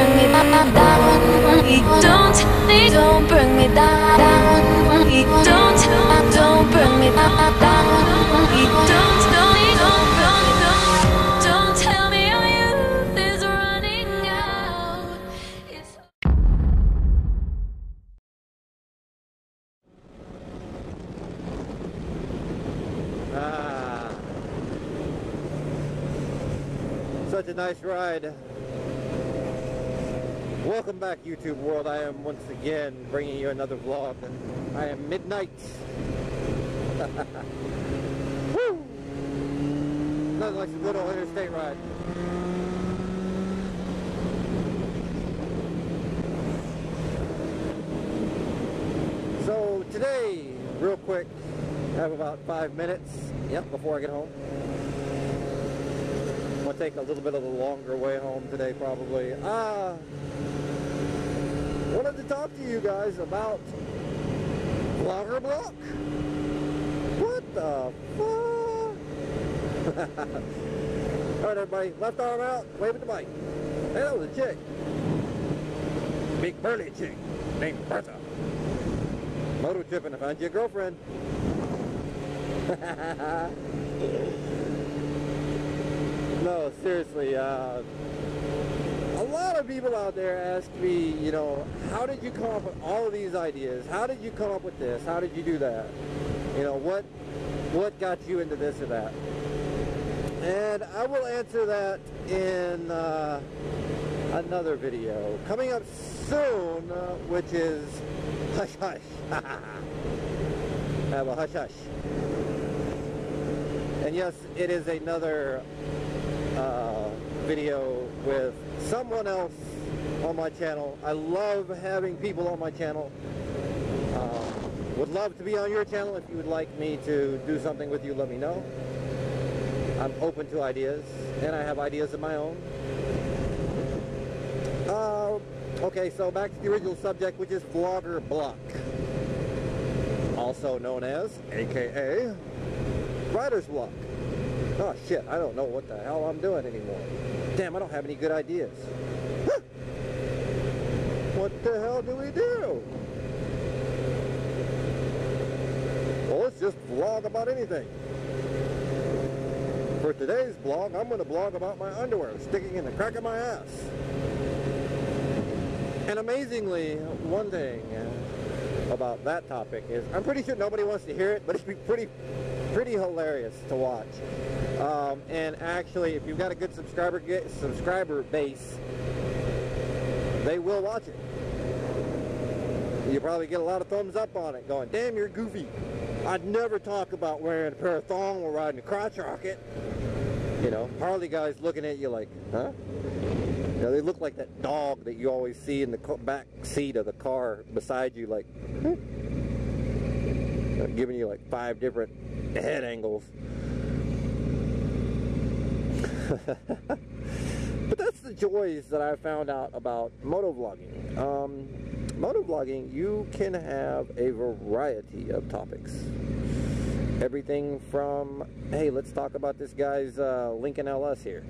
bring me down. Don't, don't bring me down. Don't, don't bring me down. Don't, don't, don't, don't, don't tell me youth is running out. Ah. Such a nice ride. Welcome back, YouTube world. I am once again bringing you another vlog. And I am Midnight. Woo! Nothing like some good old interstate ride. So today, real quick, I have about five minutes, yep, before I get home. Take a little bit of a longer way home today, probably. Ah, wanted to talk to you guys about Vlogger Block. What the fuck? All right, everybody, left arm out, wave at the mic. Hey, that was a chick. Big burly chick named Bertha. Moto tripping to find you a girlfriend. no, seriously, uh, a lot of people out there ask me, you know, how did you come up with all of these ideas? How did you come up with this? How did you do that? You know, what, what got you into this or that? And I will answer that in uh, another video coming up soon, which is hush hush. Have a hush hush. And yes, it is another uh, video with someone else on my channel. I love having people on my channel. Um, would love to be on your channel. If you would like me to do something with you, let me know. I'm open to ideas, and I have ideas of my own. Uh, okay, so back to the original subject, which is Vlogger Block. Also known as, aka, Writer's Block. Oh shit, I don't know what the hell I'm doing anymore. Damn, I don't have any good ideas. Huh. What the hell do we do? Well, let's just vlog about anything. For today's blog, I'm going to blog about my underwear sticking in the crack of my ass. And amazingly, one thing about that topic is, I'm pretty sure nobody wants to hear it, but it's pretty, pretty hilarious to watch. Um, and actually, if you've got a good subscriber get, subscriber base, they will watch it. You probably get a lot of thumbs up on it, going, "Damn, you're goofy." I'd never talk about wearing a pair of thong or riding a crotch rocket. You know, Harley guys looking at you like, huh? You know, they look like that dog that you always see in the back seat of the car beside you, like, huh? Giving you like five different head angles. but that's the joys that I found out about motovlogging. Um, motovlogging, you can have a variety of topics. Everything from, hey, let's talk about this guy's uh, Lincoln LS here.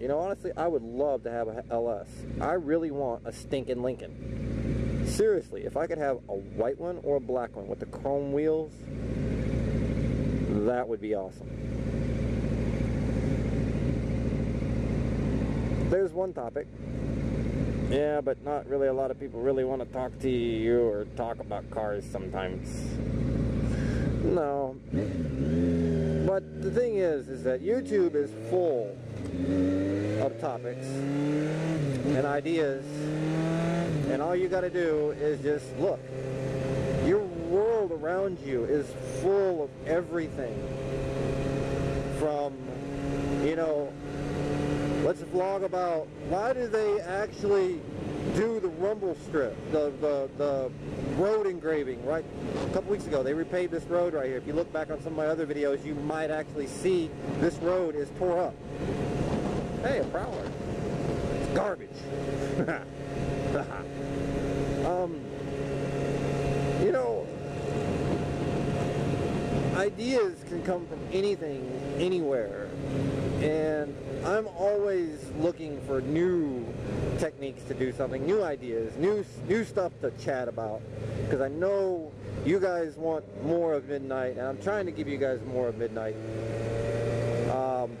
You know, honestly, I would love to have a LS. I really want a stinking Lincoln. Seriously, if I could have a white one or a black one with the chrome wheels, that would be awesome. There's one topic. Yeah, but not really a lot of people really want to talk to you or talk about cars sometimes. No. But the thing is, is that YouTube is full of topics and ideas. And all you got to do is just look. Your world around you is full of everything. From, you know, let's vlog about why do they actually do the rumble strip, the, the, the road engraving, right? A couple weeks ago, they repaved this road right here. If you look back on some of my other videos, you might actually see this road is tore up. Hey, a prowler. It's garbage. um, you know, ideas can come from anything, anywhere. And I'm always looking for new techniques to do something, new ideas, new new stuff to chat about. Because I know you guys want more of Midnight, and I'm trying to give you guys more of Midnight. Um,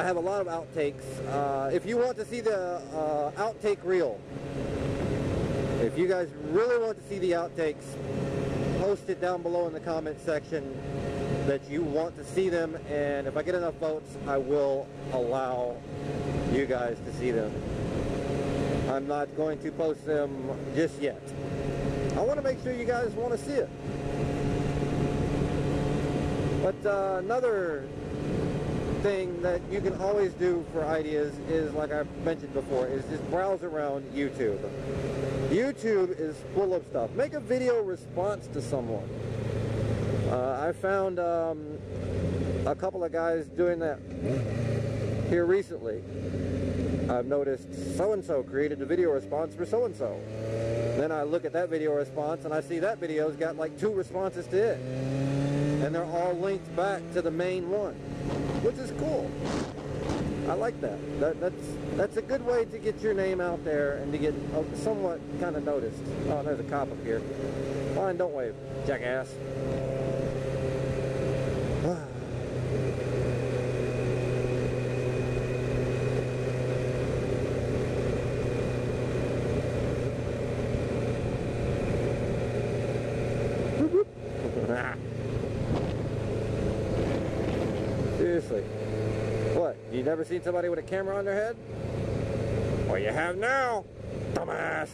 I have a lot of outtakes. Uh, if you want to see the uh, outtake reel, if you guys really want to see the outtakes, post it down below in the comment section that you want to see them and if I get enough votes I will allow you guys to see them. I'm not going to post them just yet. I want to make sure you guys want to see it. But uh, another thing that you can always do for ideas is, like I mentioned before, is just browse around YouTube. YouTube is full of stuff. Make a video response to someone. Uh, I found um, a couple of guys doing that here recently. I've noticed so-and-so created a video response for so-and-so. Then I look at that video response and I see that video's got like two responses to it. And they're all linked back to the main one, which is cool. I like that. that that's that's a good way to get your name out there and to get uh, somewhat kind of noticed. Oh, there's a cop up here. Fine, don't wave, jackass. Seriously. What? You never seen somebody with a camera on their head? Well, you have now, dumbass.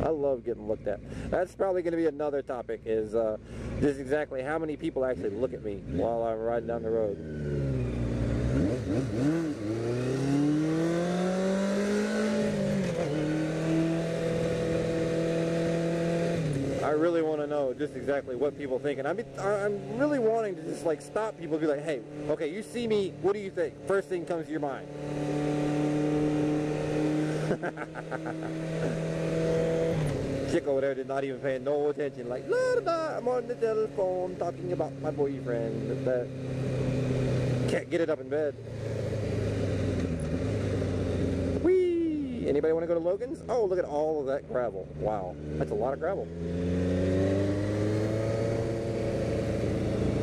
I love getting looked at. That's probably going to be another topic is uh, just exactly how many people actually look at me while I'm riding down the road. I really want to know just exactly what people think, and I'm I'm really wanting to just like stop people be like, hey, okay, you see me, what do you think? First thing comes to your mind. Chick over there did not even pay no attention. Like, la da da, I'm on the telephone talking about my boyfriend. That can't get it up in bed. Anybody want to go to Logan's? Oh, look at all of that gravel. Wow, that's a lot of gravel.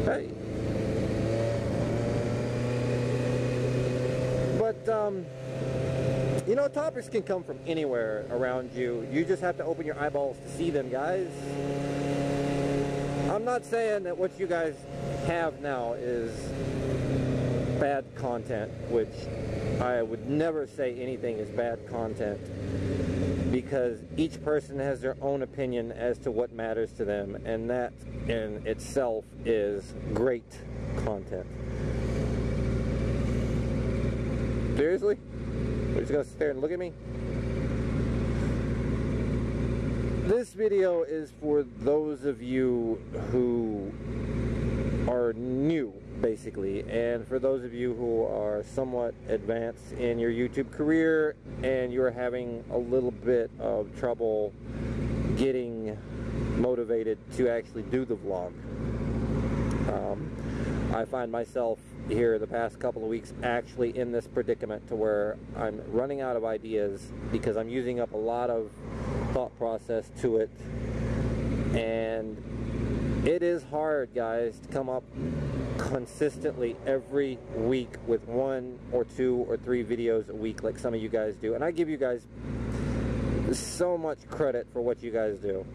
Hey. But, um, you know, topics can come from anywhere around you. You just have to open your eyeballs to see them, guys. I'm not saying that what you guys have now is bad content, which I would never say anything is bad content because each person has their own opinion as to what matters to them, and that in itself is great content. Seriously? You're just gonna sit there and look at me? This video is for those of you who are new, basically, and for those of you who are somewhat advanced in your YouTube career and you're having a little bit of trouble getting motivated to actually do the vlog. Um, I find myself here the past couple of weeks actually in this predicament to where I'm running out of ideas because I'm using up a lot of thought process to it and it is hard guys to come up consistently every week with one or two or three videos a week like some of you guys do. And I give you guys so much credit for what you guys do.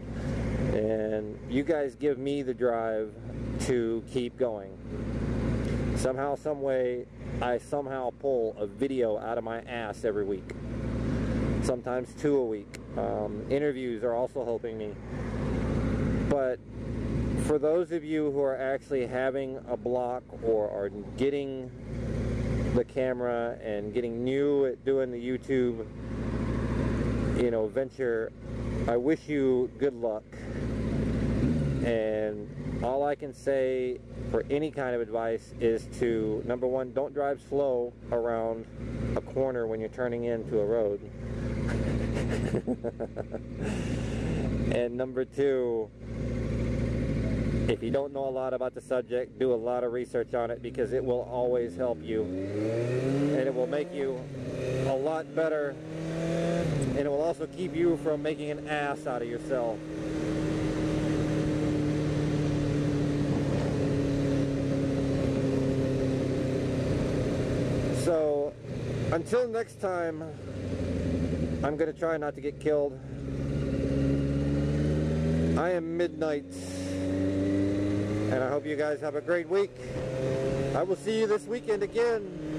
And you guys give me the drive to keep going. Somehow some way I somehow pull a video out of my ass every week. Sometimes two a week. Um, interviews are also helping me. But for those of you who are actually having a block or are getting the camera and getting new at doing the YouTube you know venture I wish you good luck And all I can say for any kind of advice is to number one, don't drive slow around a corner when you're turning into a road. and number two, if you don't know a lot about the subject, do a lot of research on it because it will always help you. And it will make you a lot better. And it will also keep you from making an ass out of yourself. So, until next time, I'm going to try not to get killed. I am Midnight, and I hope you guys have a great week. I will see you this weekend again.